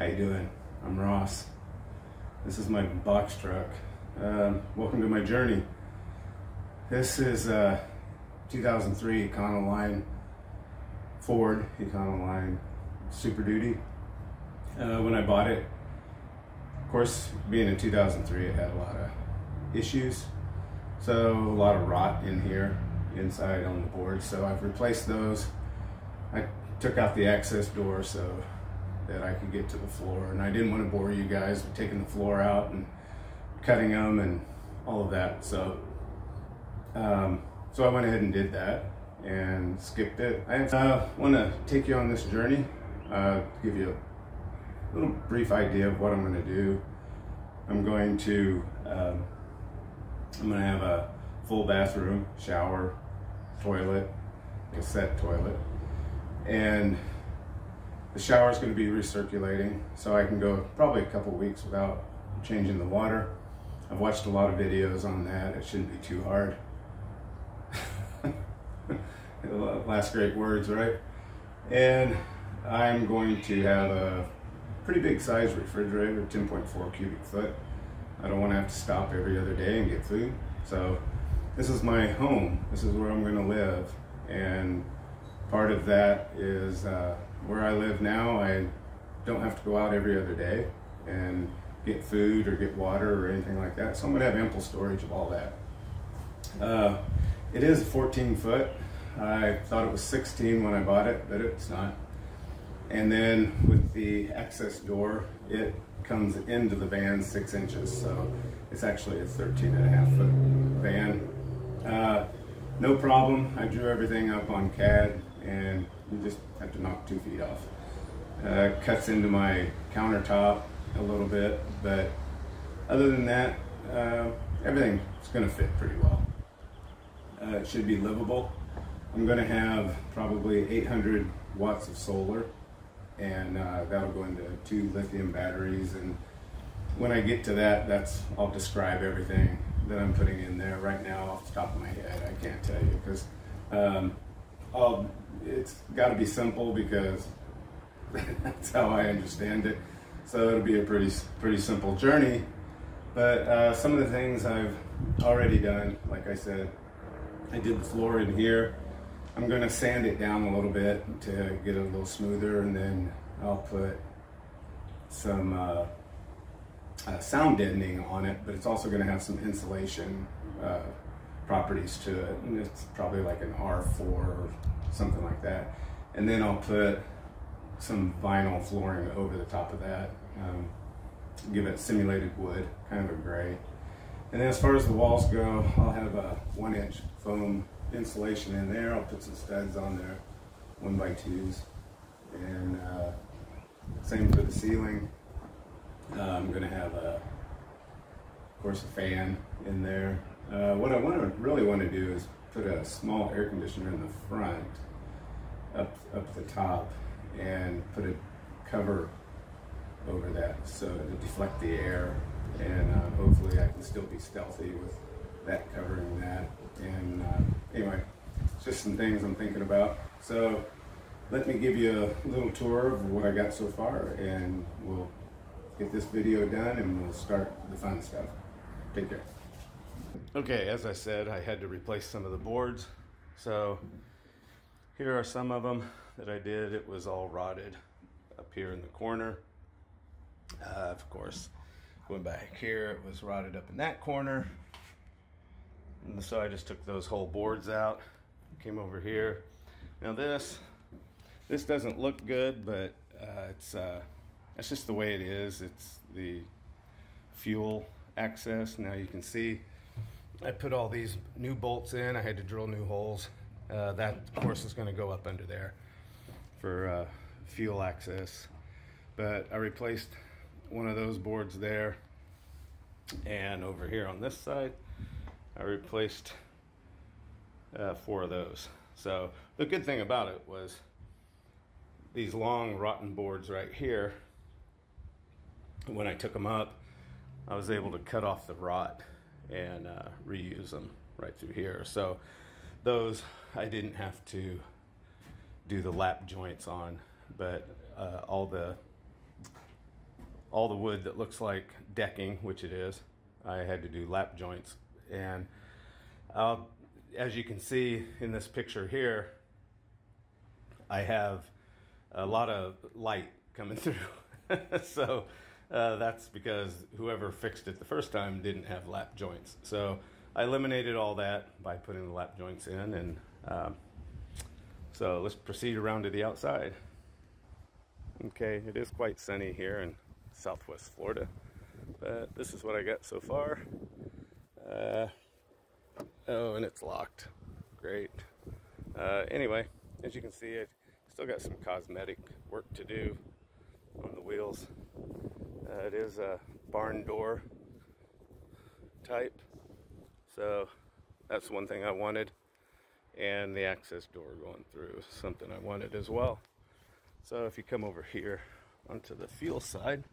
How you doing? I'm Ross. This is my box truck. Um, welcome to my journey. This is a 2003 Econoline Ford Econoline Super Duty. Uh, when I bought it, of course, being in 2003, it had a lot of issues. So a lot of rot in here, inside on the board. So I've replaced those. I took out the access door so that I could get to the floor. And I didn't want to bore you guys with taking the floor out and cutting them and all of that. So, um, so I went ahead and did that and skipped it. I uh, want to take you on this journey, uh, give you a little brief idea of what I'm going to do. I'm going to um, I'm going to have a full bathroom, shower, toilet, cassette toilet, and the shower is going to be recirculating, so I can go probably a couple weeks without changing the water. I've watched a lot of videos on that. It shouldn't be too hard. Last great words, right? And I'm going to have a pretty big size refrigerator, 10.4 cubic foot. I don't want to have to stop every other day and get food. So this is my home. This is where I'm going to live. And part of that is uh, where I live now, I don't have to go out every other day and get food or get water or anything like that. So I'm to have ample storage of all that. Uh, it is 14 foot. I thought it was 16 when I bought it, but it's not. And then with the access door, it comes into the van six inches. So it's actually a 13 and a half foot van. Uh, no problem. I drew everything up on CAD and you just have to knock two feet off. Uh, cuts into my countertop a little bit, but other than that, uh, everything is going to fit pretty well. Uh, it should be livable. I'm going to have probably 800 watts of solar, and uh, that'll go into two lithium batteries. And when I get to that, that's I'll describe everything that I'm putting in there. Right now, off the top of my head, I can't tell you because um, I'll it's got to be simple because that's how I understand it. So it'll be a pretty pretty simple journey. But uh, some of the things I've already done, like I said, I did the floor in here. I'm going to sand it down a little bit to get it a little smoother, and then I'll put some uh, uh, sound deadening on it. But it's also going to have some insulation uh, properties to it. And it's probably like an R4 or something like that. And then I'll put some vinyl flooring over the top of that. Um, give it simulated wood, kind of a gray. And then as far as the walls go, I'll have a one inch foam insulation in there. I'll put some studs on there, one by twos. And uh, same for the ceiling. Uh, I'm gonna have a, of course, a fan in there. Uh, what I want to really want to do is put a small air conditioner in the front, up up the top, and put a cover over that so to deflect the air, and uh, hopefully I can still be stealthy with that covering that. And uh, anyway, just some things I'm thinking about. So let me give you a little tour of what I got so far, and we'll get this video done, and we'll start the fun stuff. Take care. Okay, as I said, I had to replace some of the boards. So here are some of them that I did. It was all rotted up here in the corner. Uh, of course, going back here, it was rotted up in that corner. And so I just took those whole boards out, came over here. Now this, this doesn't look good, but uh, it's, uh, that's just the way it is. It's the fuel access. Now you can see I put all these new bolts in. I had to drill new holes. Uh, that, of course, is going to go up under there for uh, fuel access. But I replaced one of those boards there. And over here on this side, I replaced uh, four of those. So the good thing about it was these long rotten boards right here, when I took them up, I was able to cut off the rot and uh, reuse them right through here. So those I didn't have to do the lap joints on, but uh, all the all the wood that looks like decking, which it is. I had to do lap joints. And uh, as you can see in this picture here, I have a lot of light coming through. so uh, that's because whoever fixed it the first time didn't have lap joints. So I eliminated all that by putting the lap joints in. And um, so let's proceed around to the outside. Okay, it is quite sunny here in southwest Florida. But this is what I got so far. Uh, oh, and it's locked. Great. Uh, anyway, as you can see, I still got some cosmetic work to do on the wheels. Uh, it is a barn door type. So that's one thing I wanted. And the access door going through something I wanted as well. So if you come over here onto the fuel side,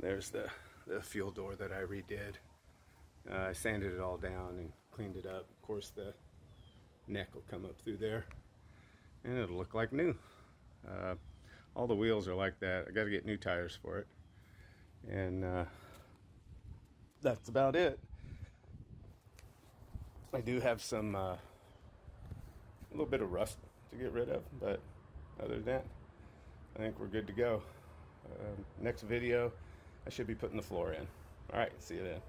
there's the, the fuel door that I redid. Uh, I sanded it all down and cleaned it up. Of course, the neck will come up through there and it'll look like new. Uh, all the wheels are like that. I got to get new tires for it. And uh, that's about it. I do have some, uh, a little bit of rust to get rid of, but other than that, I think we're good to go. Uh, next video, I should be putting the floor in. All right, see you then.